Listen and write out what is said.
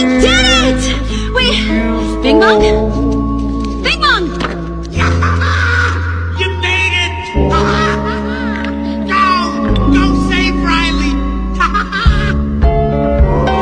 Did it! Wait, Bing Bong?